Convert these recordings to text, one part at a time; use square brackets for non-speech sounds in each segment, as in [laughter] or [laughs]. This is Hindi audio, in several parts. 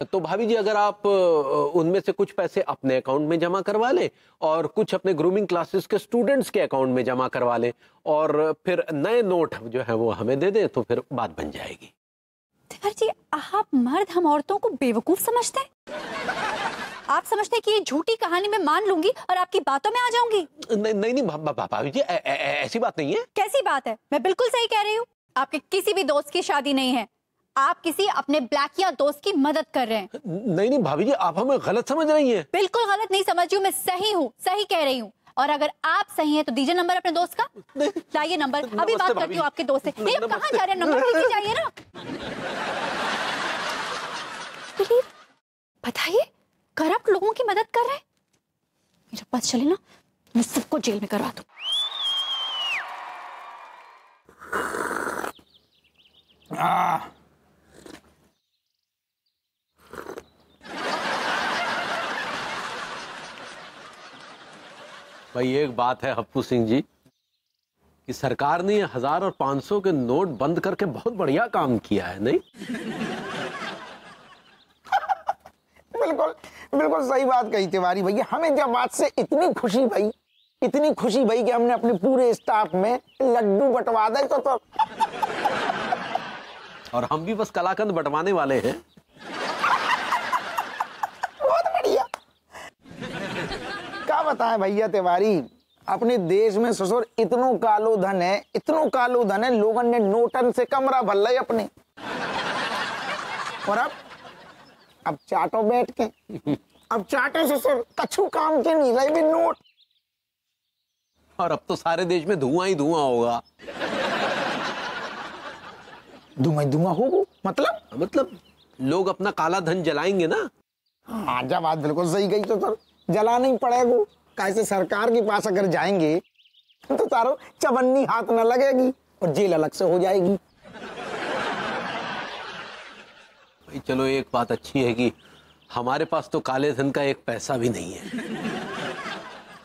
तो भाभी जी अगर आप उनमें से कुछ पैसे अपने अकाउंट में जमा करवा लें और कुछ अपने ग्रूमिंग क्लासेस के स्टूडेंट्स के अकाउंट में जमा करवा लें और फिर नए नोट जो है वो हमें दे दें तो फिर बात बन जाएगी। तिवारी जी आप मर्द हम औरतों को बेवकूफ़ समझते हैं? आप समझते हैं कि ये झूठी कहानी मैं मान लूँगी और आपकी बातों में आ जाऊँगी? नहीं नहीं नहीं भाभी जी ऐसी बात नहीं है। कैसी बात है? मैं बिल्कुल सही कह रही हूँ। आपके किसी भी दोस्त की शादी नहीं है। आप किसी अपने ब्लैक या दोस्त की मदद कर रहे हैं। नहीं नहीं भाभी जी आप हमें गलत समझ रही हैं। बिल्कुल गलत नहीं समझ रही हूँ मैं सही हूँ सही कह रही हूँ। और अगर आप सही हैं तो दीजिए नंबर अपने दोस्त का। लाइए नंबर। अभी बात करती हूँ आपके दोस्त से। नहीं आप कहाँ जा रहे हैं? नंबर लेके जाइए ना। बताइए करप्ट लोगों की मदद कर रहे हैं? मेरा पता चले ना मैं सबको जेल में करवा दूँ। भाई एक बात है हप्पू सिंह जी कि सरकार ने हज़ार और पाँच सौ के नोट बंद करके बहुत बढ़िया काम किया है नहीं? बिल्कुल बिल्कुल सही बात कही तिवारी भैया। हमें जब बात से इतनी खुशी भाई? इतनी खुशी भाई कि हमने अपने पूरे स्टाफ में लड्डू बंटवा दे तो, तो और हम भी बस कलाकंद बंटवाने वाले हैं बहुत बढ़िया क्या बताएँ भैया तिवारी अपने देश में ससुर इतनो कालो धन है इतनो कालो धन है लोगों ने नोटन से कमरा भर लिया अपने। और अब अब चाटो बैठ के अब चाटो ससुर कछु काम के नहीं रहे भी नोट। और अब तो सारे देश में धुआँ ही धुआँ होगा। धुआँ ही धुआँ होगो मतलब? मतलब लोग अपना काला धन जलाएँगे ना? हाँ जब बात बिल्कुल सही गई तो सर। जला नहीं पड़ेगा। कैसे सरकार के पास अगर जाएँगे तो तारो चवन्नी हाथ न लगेगी और जेल अलग से हो जाएगी। भाई चलो एक बात अच्छी है कि हमारे पास तो काले धन का एक पैसा भी नहीं है।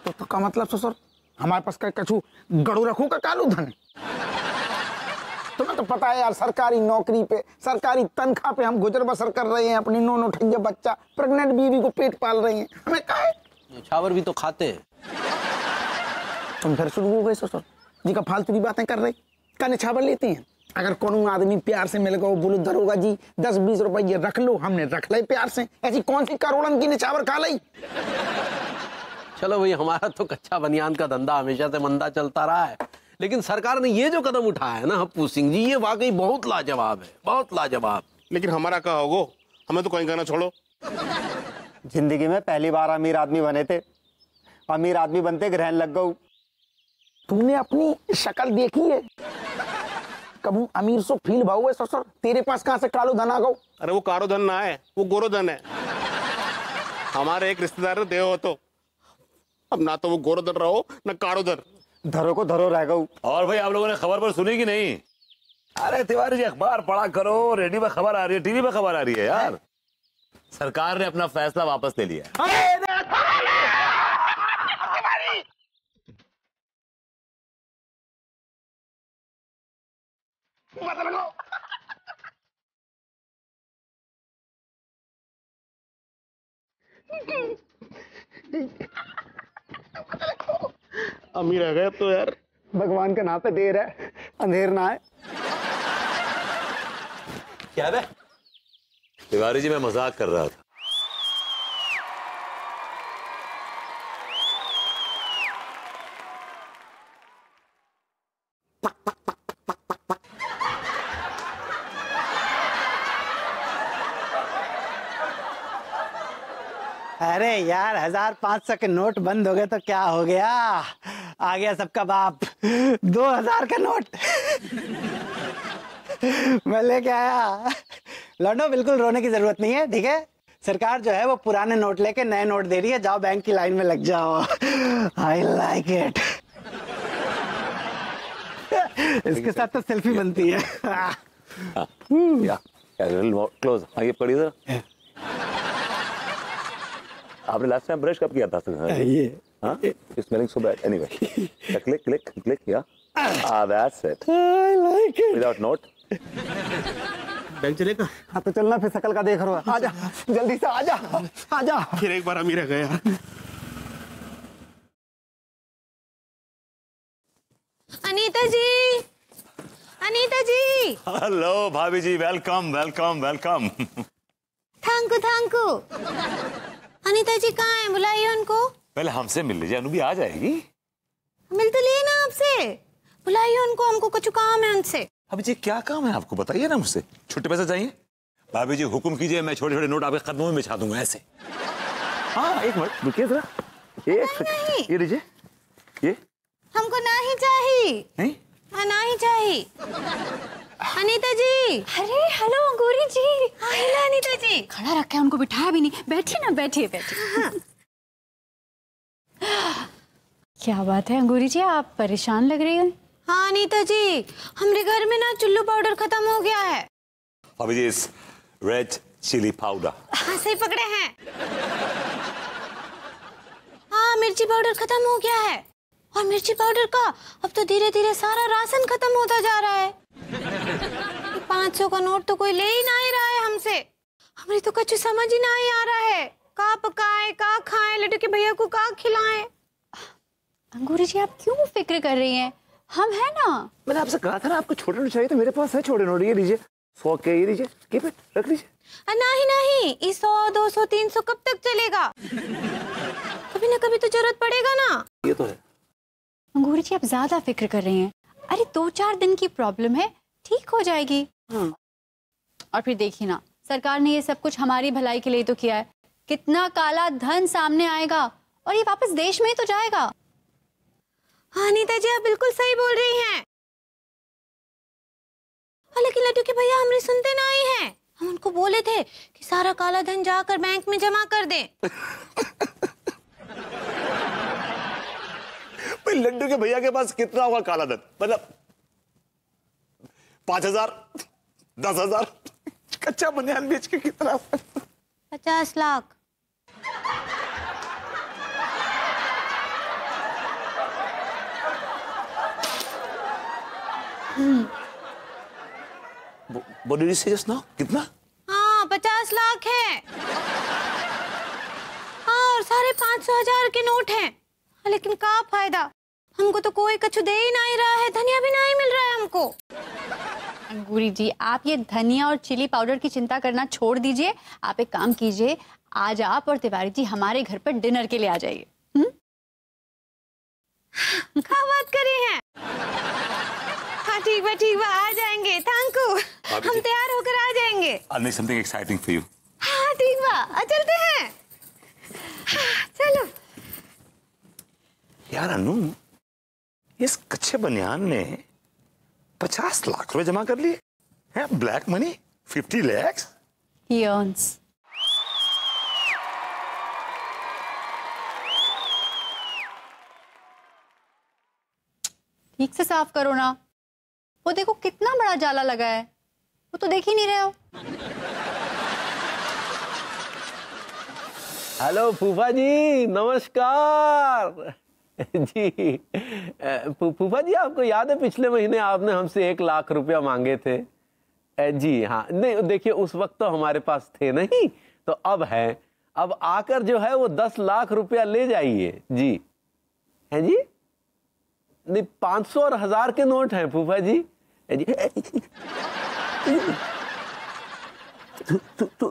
तो, तो का मतलब ससुर? हमारे पास का कछु गड़ू रखू का कालू धन? है? तुम्हें तो पता है यार सरकारी नौकरी पे सरकारी तनख्वाह पे हम गुजर बसर कर रहे हैं अपनी नो नोठैया बच्चा प्रेग्नेंट बीवी को पेट पाल रहे हैं। हमें का है? छावर भी तो खाते हैं। तुम फिर शुरू हो गए ससुर जी का फालतू की बातें कर रहे का निछावर लेते हैं। अगर कोनो आदमी प्यार से मिल गया बोलो दरोगा जी दस बीस रुपये रख लो हमने रख ले प्यार से। ऐसी कौन सी करोड़न की निछावर खा ली चलो भाई हमारा तो कच्चा बनियान का धंधा हमेशा से मंदा चलता रहा है। लेकिन सरकार ने ये जो कदम उठाया है ना हप्पू सिंह जी ये वाकई बहुत लाजवाब है बहुत लाजवाब। लेकिन हमारा कहा होगो? हमें तो कहीं कहना छोड़ो। ज़िंदगी में पहली बार अमीर आदमी बने थे। अमीर आदमी बनते ग्रहण लग गऊ। तूने अपनी शक्ल देखी है? कबू अमीर सो फील भाव है ससुर? तेरे पास कहाँ से कालो धन आ गो अरे वो कारो धन ना है वो गोरो धन है। हमारे एक रिश्तेदार देव हो तो। अब ना तो वो गोरो धन रहो ना कारो धन। धरो को धरो रह गऊ और भाई आप लोगों ने खबर पर सुनी कि नहीं? अरे तिवारी जी अखबार पढ़ा करो। रेडियो में खबर आ रही है टीवी में खबर आ रही है यार। सरकार ने अपना फैसला वापस ले लिया है। [laughs] अमीर है गए तो यार। भगवान का नाम पे देर है अंधेर ना है क्या है? तिवारी जी मैं मज़ाक कर रहा था। अरे यार हज़ार पाँच सौ के नोट बंद हो गए तो क्या हो गया? आ गया सबका बाप दो हज़ार का नोट। मैं लेके आया। लौटो बिल्कुल रोने की ज़रूरत नहीं है ठीक है? सरकार जो है वो पुराने नोट लेके नए नोट दे रही है। जाओ बैंक की लाइन में लग जाओ। आई लाइक इट इसके साथ तो सेल्फी बनती है। क्लोज हाँ ये पढ़िए आपने लास्ट टाइम ब्रश कब किया था? ये हाँ smelling so bad anyway click click click या ah. That's it. I like it without note. Bank चलेगा हाँ तो चलना फिर शकल का देख रहा आजा जल्दी से आजा आजा। फिर एक बार अमीर रह गया। यार अनीता जी अनीता जी। हेलो भाभी जी welcome welcome welcome thank you thank you. Anita ji कहाँ है? बुलाइए उनको। पहले हमसे मिल लीजिए अनु भी आ जाएगी। मिल तो लिए ना आपसे। बुलाइए उनको हमको कुछ काम है उनसे। भाभी जी क्या काम है आपको बताइए ना मुझसे। छुट्टे पैसे चाहिए भाभी जी हुक्म कीजिए मैं छोटे छोटे नोट आपके कदमों में बिछा दूँगा ऐसे। हाँ एक मिनट रुकिए जरा। एक सेकंड ये लीजिए। ये। हमको ना ही चाहिए। नहीं? हाँ, ना ही चाहिए। अनीता जी। अरे हेलो अंगूरी जी। हाँ, हेलो अनीता जी। खड़ा रखा है उनको बिठाया भी नहीं। बैठिए ना बैठिए बैठिए। क्या बात है अंगूरी जी आप परेशान लग रही हो? हाँ अनीता जी हमारे घर में ना चुल्लू पाउडर खत्म हो गया है। भाभी जी रेड चिली पाउडर। हाँ सही पकड़े हैं। हाँ मिर्ची पाउडर खत्म हो गया है। और मिर्ची पाउडर का अब तो धीरे धीरे सारा राशन खत्म होता जा रहा है। पाँच सौ का नोट तो कोई ले ही ना ही रहा है हमसे। हमारी तो कुछ समझ ही ना ही आ रहा है। का पकाए का खाए लड्डू के भैया को का खिलाएँ? अंगूरी जी आप क्यों फ़िक्र कर रही हैं? हम हैं ना। मैंने आपसे कहा था ना आपको छोटे नोट चाहिए तो मेरे पास है छोटे नोट ये लीजिए। सौ के ये लीजिए। कीप इट रख लीजिए। नहीं नहीं ये सौ दो सौ तीन सौ कब तक चलेगा? कभी ना कभी तो ज़रूरत पड़ेगा ना। ये तो है। अंगूरी जी आप ज़्यादा फ़िक्र कर रही हैं। अरे दो चार दिन की प्रॉब्लम है ठीक हो जाएगी। और फिर देखिए ना सरकार ने ये सब कुछ हमारी भलाई के लिए तो किया है। कितना काला धन सामने आएगा और ये वापस देश में ही तो जाएगा। हाँ अनीता जी आप बिल्कुल सही बोल रही हैं। हाँ, लेकिन लड्डू के भैया हमने सुनते ना ही हैं। हम उनको बोले थे कि सारा काला धन जाकर बैंक में जमा कर दें। [laughs] लड्डू के भैया के पास कितना होगा काला धन? मतलब पाँच हज़ार दस हज़ार? कच्चा बनियान बेच के कितना पचास लाख। बोली से जस्ट नाउ कितना? हाँ पचास लाख है। हाँ और सारे पाँच सौ हज़ार के नोट हैं। हाँ, लेकिन का फ़ायदा? हमको तो कोई कछु दे ही नहीं रहा है धनिया भी नहीं मिल रहा है हमको। अंगूरी जी आप ये धनिया और चिली पाउडर की चिंता करना छोड़ दीजिए। आप एक काम कीजिए आज आप और तिवारी जी हमारे घर पर डिनर के लिए आ जाइए। क्या बात करी हाँ ठीक बा ठीक बा आ जाएँगे थैंक। यू हम तैयार होकर आ जाएँगे। I make something exciting for you हाँ ठीक बा आ, चलते हैं। हाँ, चलो। यार अनु इस कच्चे बनियान ने पचास लाख रुपए जमा कर लिए। हैं black money fifty lakhs He earns. ठीक से साफ़ करो ना। वो देखो कितना बड़ा जाला लगा है। वो तो देख ही नहीं रहे हो। हेलो फूफा जी, नमस्कार। जी फूफा जी, आपको याद है पिछले महीने आपने हमसे एक लाख रुपया मांगे थे? जी हाँ। नहीं, देखिए, उस वक्त तो हमारे पास थे नहीं तो अब है। अब आकर जो है वो दस लाख रुपया ले जाइए। जी। है जी? नहीं, पाँच सौ और हज़ार के नोट हैं फूफा जी। तो, तो, तो,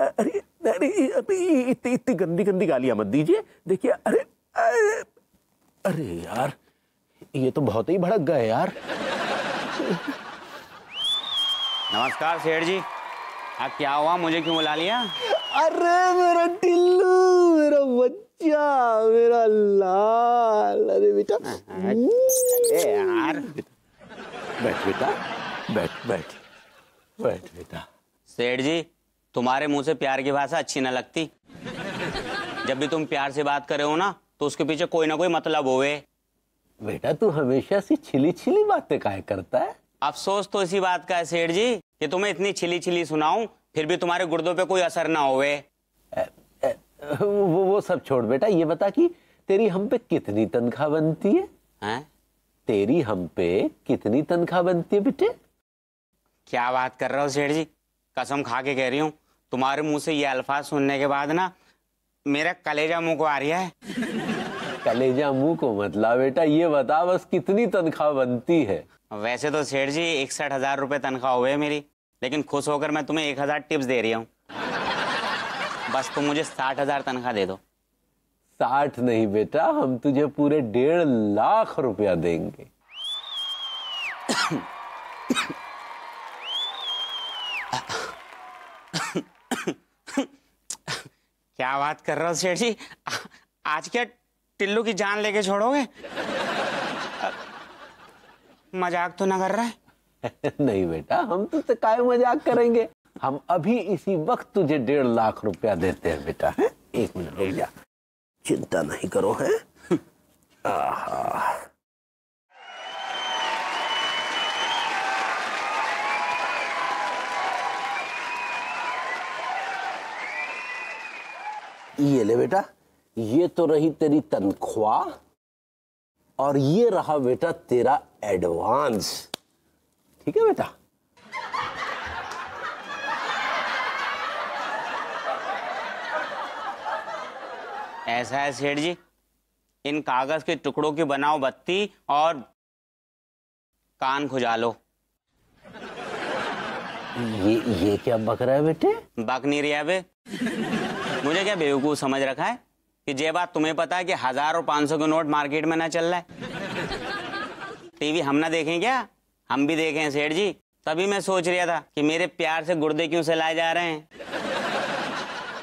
अरे अरे अरे इतनी इतनी गंदी गंदी गालियाँ मत दीजिए देखिए अरे अरे अरे यार ये तो बहुत ही भड़क गए यार नमस्कार सेठ जी हाँ क्या हुआ मुझे क्यों बुला लिया अरे मेरा टिल्लू मेरा बच्चा मेरा लाल अरे बेटा अरे यार बैठ बेटा बैठ बैठ बैठ बेटा। सेठ जी तुम्हारे मुँह से प्यार की भाषा अच्छी ना लगती। जब भी तुम प्यार से बात करे हो ना तो उसके पीछे कोई ना कोई मतलब होवे। बेटा तू हमेशा से छिली छिली बातें काहे करता है? अफसोस तो इसी बात का है सेठ जी कि तुम्हें इतनी छिली छिली सुनाऊं फिर भी तुम्हारे गुर्दों पे कोई असर ना होवे। वो वो सब छोड़ बेटा ये बता कि तेरी हम पे कितनी तनख्वाह बनती है? हैं? तेरी हम पे कितनी तनख्वाह बनती है बेटे? क्या बात कर रहे हो सेठ जी? कसम खा के कह रही हूँ तुम्हारे मुँह से ये अल्फाज सुनने के बाद ना मेरा कलेजा मुँह को आ रहा है। कलेजा मुँह को मतला बेटा ये बता बस कितनी तनख्वाह बनती है? वैसे तो सेठ जी इकसठ हज़ार रुपये तनख्वाह हुए मेरी लेकिन खुश होकर मैं तुम्हें एक हज़ार टिप्स दे रही हूँ। बस तुम मुझे साठ हज़ार तनख्वाह दे दो। साठ नहीं बेटा हम तुझे पूरे डेढ़ लाख रुपया देंगे। क्या बात कर रहे हो सेठ जी? आज क्या टिल्लू की जान लेके छोड़ोगे? मज़ाक तो ना कर रहा है। [laughs] नहीं बेटा हम तुझसे काय मज़ाक करेंगे? हम अभी इसी वक्त तुझे डेढ़ लाख रुपया देते हैं बेटा है? एक मिनट रुक जा। चिंता नहीं करो, है? आहा। ये ले बेटा, ये तो रही तेरी तनख्वाह, और ये रहा बेटा तेरा एडवांस। ठीक है बेटा? ऐसा है सेठ जी। इन कागज़ के टुकड़ों की बनाओ बत्ती और कान खुजा लो। ये ये क्या बक रहा है बेटे? बक नहीं रिया बे मुझे क्या बेवकूफ़ समझ रखा है कि ये बात तुम्हें पता है कि हज़ार और पाँच सौ के नोट मार्केट में ना चल रहा है। टीवी हम ना देखें क्या? हम भी देखें सेठ जी। तभी मैं सोच रहा था कि मेरे प्यार से गुर्दे क्यों से लाए जा रहे हैं।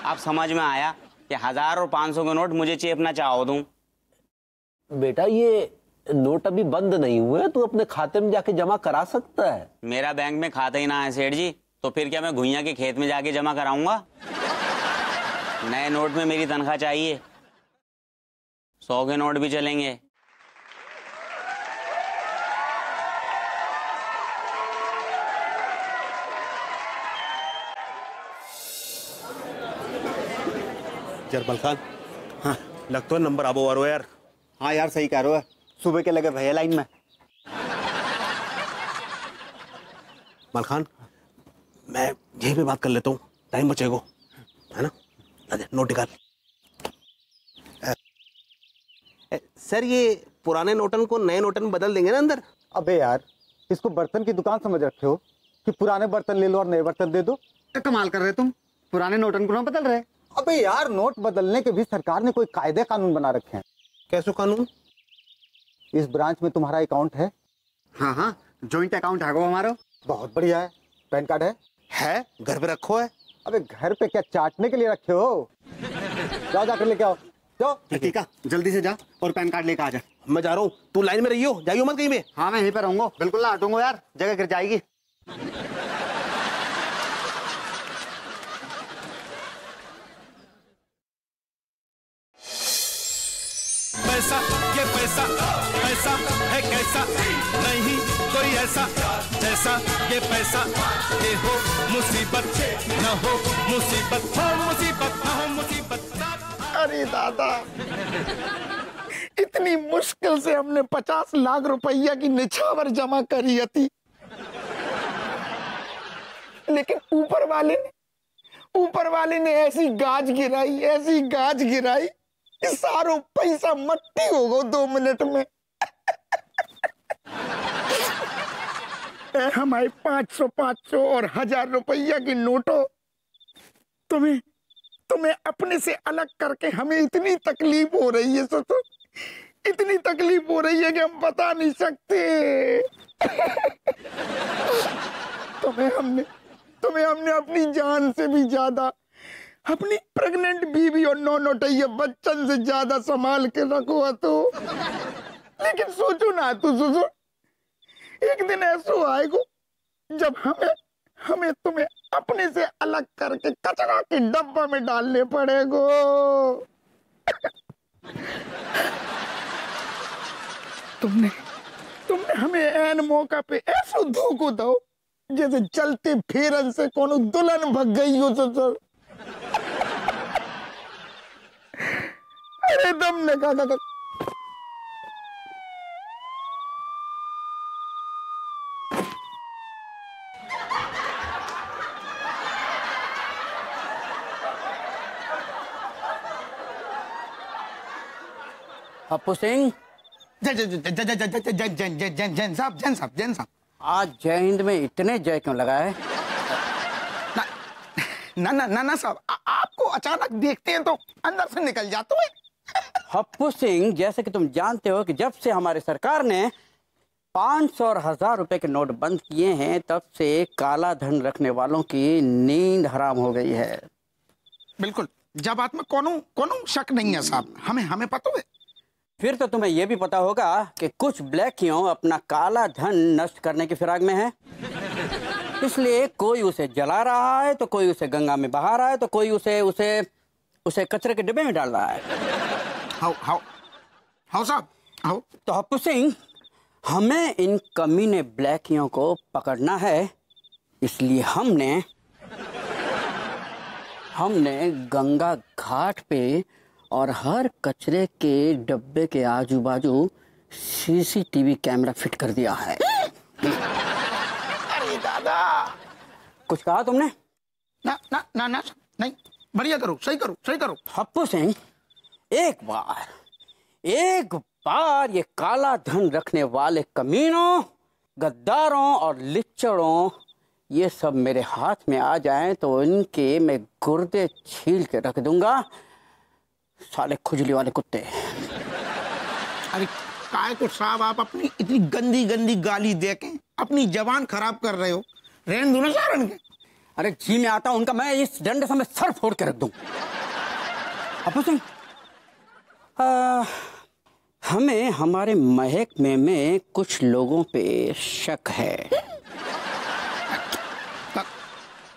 अब समझ में आया कि हज़ार और पाँच सौ के नोट मुझे चेपना चाहो तुम। बेटा ये नोट अभी बंद नहीं हुए तू अपने खाते में जाके जमा करा सकता है। मेरा बैंक में खाता ही ना है सेठ जी तो फिर क्या मैं घुइया के खेत में जाके जमा कराऊँगा? नए नोट में मेरी तनख्वाह चाहिए। सौ के नोट भी चलेंगे। जरबल खान। हाँ लगता है नंबर आबो वारो यार। हाँ यार सही कह रहे हो। सुबह के लगे भैया लाइन में। मल खान मैं यहीं पे बात कर लेता हूँ। टाइम बचेगा। है ना? अरे नोट निकाल। सर ये पुराने नोटन को नए नोटन में बदल देंगे ना अंदर? अबे यार इसको बर्तन की दुकान समझ रखे हो? कि पुराने बर्तन ले लो और नए बर्तन दे दो? क्या कमाल कर रहे तुम? पुराने नोटन को ना बदल रहे? अबे यार नोट बदलने के भी सरकार ने कोई कायदे कानून बना रखे हैं। कैसे कानून? इस ब्रांच में तुम्हारा अकाउंट है? हाँ हाँ ज्वाइंट अकाउंट है हमारा। बहुत बढ़िया है। पैन कार्ड है? है घर पे रखो है। अबे घर पे क्या चाटने के लिए रखे हो? जाओ जाकर लेके आओ। जाओ। ठीक है जल्दी से जा और पैन कार्ड लेके आ जा। मैं जा रहा हूँ। तू लाइन में रहियो? जाइयो मत कहीं पे। हाँ मैं यहीं पर रहूँगा। बिल्कुल ना हटूँगा यार। जगह गिर जाएगी। ये पैसा है कैसा? नहीं, कोई ऐसा जैसा ये पैसा, ये हो मुसीबत, न हो मुसीबत हो मुसीबत, न हो मुसीबत। अरे दादा, इतनी मुश्किल से हमने पचास लाख रुपया की निछावर जमा करी थी लेकिन ऊपर वाले ऊपर वाले ने ऐसी गाज गिराई, ऐसी गाज गिराई। सारो पैसा मट्टी हो गो दो मिनट में। हमारे पाँच सौ पाँच सौ और हज़ार रुपया की नोटों। तुम्हें तुम्हें अपने से अलग करके हमें इतनी तकलीफ़ हो रही है, सोचो। इतनी तकलीफ़ हो रही है कि हम बता नहीं सकते। तुम्हें हमने तुम्हें हमने अपनी जान से भी ज़्यादा अपनी प्रेग्नेंट बीवी और नौ नोटैया बच्चन से ज़्यादा संभाल के रखो तो। लेकिन सोचो ना तू सोचो एक दिन ऐसा आएगा जब हमें हमें तुम्हें अपने से अलग करके कचरा के डब्बा में डालने पड़ेगो। तुमने तुमने हमें एन मौका पे ऐसा धोखो दो जैसे चलते फेरन से कोनो दुल्हन भग गई हो तो सर तुमने कहा था पप्पू सिंह जय जय जय जय जय जय जय जय जय जय जैन साहब जैन साहब जैन साहब आज जय हिंद में इतने जय क्यों लगा है ना ना ना ना साहब आपको अचानक देखते हैं तो अंदर से निकल जाते हैं पप्पू सिंह जैसे कि तुम जानते हो कि जब से हमारी सरकार ने पाँच सौ और हज़ार रुपए के नोट बंद किए हैं तब से काला धन रखने वालों की नींद हराम हो गई है। बिल्कुल। जब बात में कोनो कोनो शक नहीं है साहब? हमें हमें पता है। फिर तो तुम्हें यह भी पता होगा कि कुछ ब्लैकियों अपना काला धन नष्ट करने की फिराक में है। इसलिए कोई उसे जला रहा है तो कोई उसे गंगा में बहा रहा है तो कोई उसे उसे उसे कचरे के डिब्बे में डाल रहा है। हाउ हाउ हाउ साहब हाउ तो हप्पू सिंह हमें इन कमीने ब्लैकियों को पकड़ना है इसलिए हमने हमने गंगा घाट पे और हर कचरे के डब्बे के आजू बाजू सीसीटीवी कैमरा फिट कर दिया है। अरे दादा! कुछ कहा तुमने? ना ना ना ना नहीं बढ़िया करो सही करो सही करो। हप्पू सिंह एक बार एक बार ये काला धन रखने वाले कमीनों गद्दारों और लिच्चड़ों ये सब मेरे हाथ में आ जाएँ तो इनके मैं गुर्दे छील के रख दूँगा। साले खुजली वाले कुत्ते। अरे काय को साहब आप अपनी इतनी गंदी गंदी गाली दे के अपनी जबान खराब कर रहे हो? रहन दो ना के। अरे जी में आता हूँ उनका मैं इस डंडे से मैं सर फोड़ के रख दूँ। अपू सिंह आ, हमें हमारे महकमे में कुछ लोगों पे शक है। का,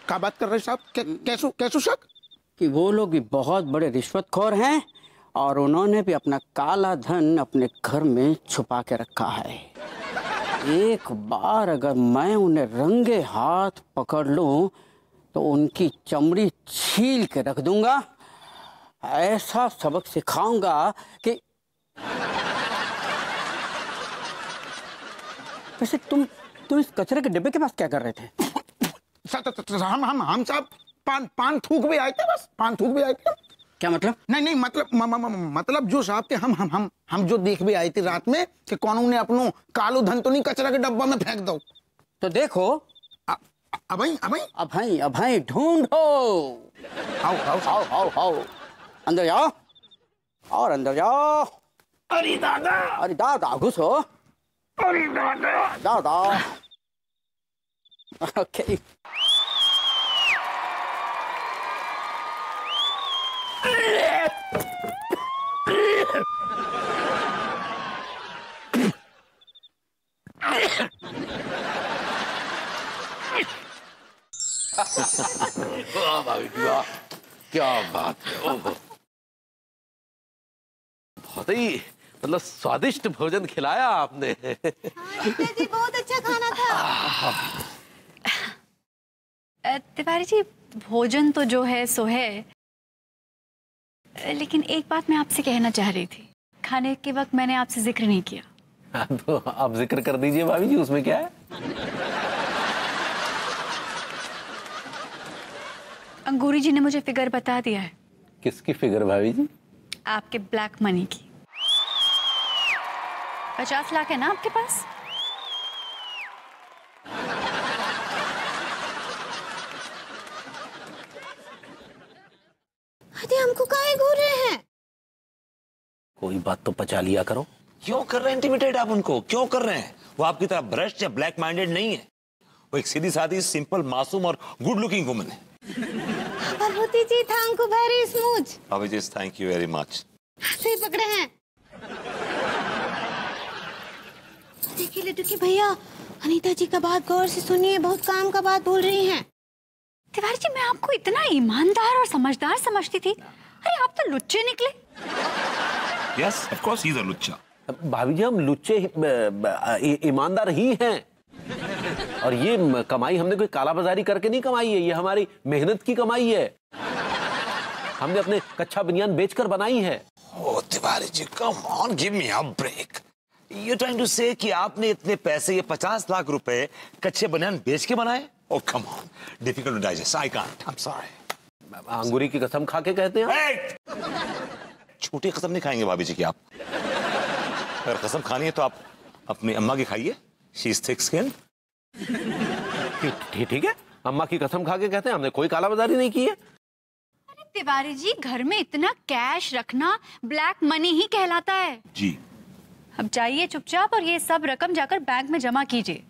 का बात कर रहे साहब? कैसो कैसो शक? कि वो लोग भी बहुत बड़े रिश्वतखोर हैं और उन्होंने भी अपना काला धन अपने घर में छुपा के रखा है। एक बार अगर मैं उन्हें रंगे हाथ पकड़ लूँ तो उनकी चमड़ी छील के रख दूँगा। ऐसा सबक सिखाऊँगा कि वैसे तुम तुम इस कचरे के डिब्बे के पास क्या कर रहे थे? हम हम हम साहब पान पान थूक भी आए थे बस पान थूक भी आए थे। क्या मतलब? नहीं नहीं मतलब म, म, म, मतलब जो साहब के हम हम हम हम जो देख भी आए थे रात में कि कौन ने अपनो कालो धन तो नहीं कचरा के डब्बा में फेंक दो। तो देखो। अबई अबई अभई अभई ढूंढो। आओ आओ आओ आओ आओ। 안 들려? 아, 안 들려? 어리다가. 아니, 나, 나, 그서? 어리다가. 나, 나. 오케이. 아, 막, 야, 막, 어, बहुत ही मतलब स्वादिष्ट भोजन खिलाया आपने। जी बहुत अच्छा खाना था। तिवारी जी भोजन तो जो है सो है। लेकिन एक बात मैं आपसे कहना चाह रही थी। खाने के वक्त मैंने आपसे ज़िक्र नहीं किया। तो आप ज़िक्र कर दीजिए भाभी जी उसमें क्या है? अंगूरी जी ने मुझे फिगर बता दिया है। किसकी फिगर भाभी जी? आपके ब्लैक मनी की। पचास लाख है ना आपके पास? अरे हमको काहे घूर रहे हैं? कोई बात तो पचा लिया करो। क्यों कर रहे हैं इंटिमिडेट आप उनको? क्यों कर रहे हैं? वो आपकी तरह ब्रश या ब्लैक माइंडेड नहीं है। वो एक सीधी सादी सिंपल मासूम और गुड लुकिंग वुमन है। जी थैंक यू वेरी स्मूथ भाभी जी थैंक यू वेरी मच सही पकड़े हैं। देखिए लड्डू की भैया अनीता जी का बात गौर से सुनिए बहुत काम का बात बोल रही हैं। तिवारी जी मैं आपको इतना ईमानदार और समझदार समझती थी। अरे आप तो लुच्चे निकले। Yes of course he is a लुच्चा भाभी जी हम लुच्चे ही- ईमानदार ही हैं। और ये कमाई हमने कोई काला बाजारी करके नहीं कमाई है ये हमारी मेहनत की कमाई है। हमने अपने कच्चा बनियान बेचकर बनाई है। ओ Tiwari ji come on give me a break you trying to say कि आपने इतने पैसे ये पचास लाख रुपए कच्चे बनियान बेच के बनाए? ओ come on difficult to digest I can't I am sorry Angoori की कसम खा के कहते हैं छोटी कसम नहीं खाएँगे भाभी जी की आप। अगर कसम खानी है तो आप अपनी अम्मा की खाइए। शी इज़ थिक स्किन ठीक ठीक है। अम्मा की कसम खा के कहते हैं हमने कोई कालाबाजारी नहीं की है। तिवारी जी घर में इतना कैश रखना ब्लैक मनी ही कहलाता है। जी। अब जाइए चुपचाप और ये सब रकम जाकर बैंक में जमा कीजिए।